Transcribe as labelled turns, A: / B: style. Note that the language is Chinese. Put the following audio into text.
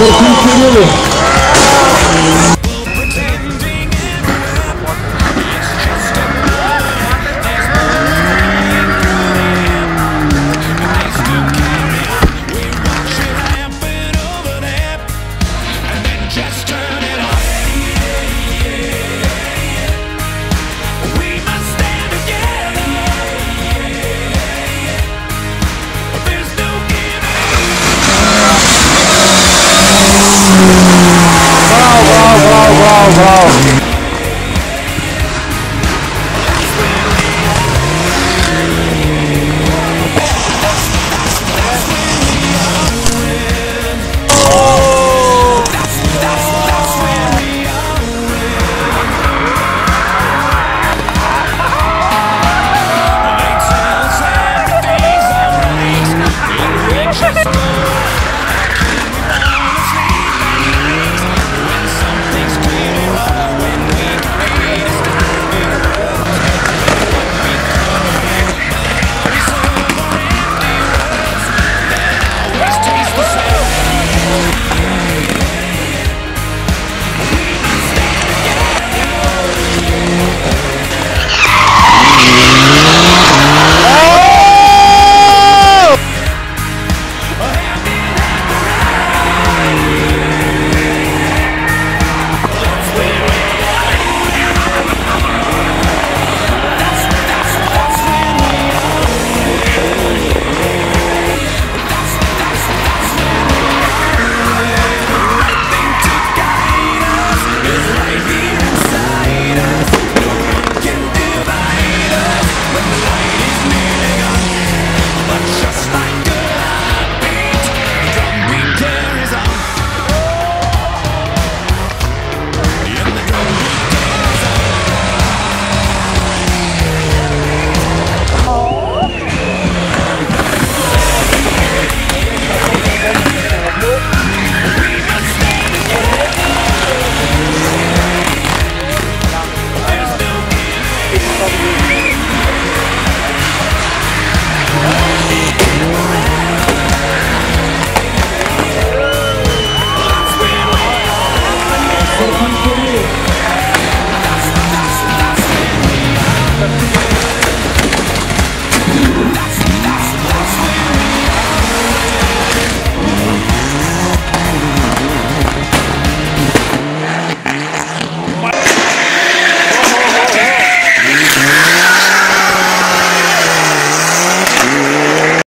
A: 我。
B: you. Yeah.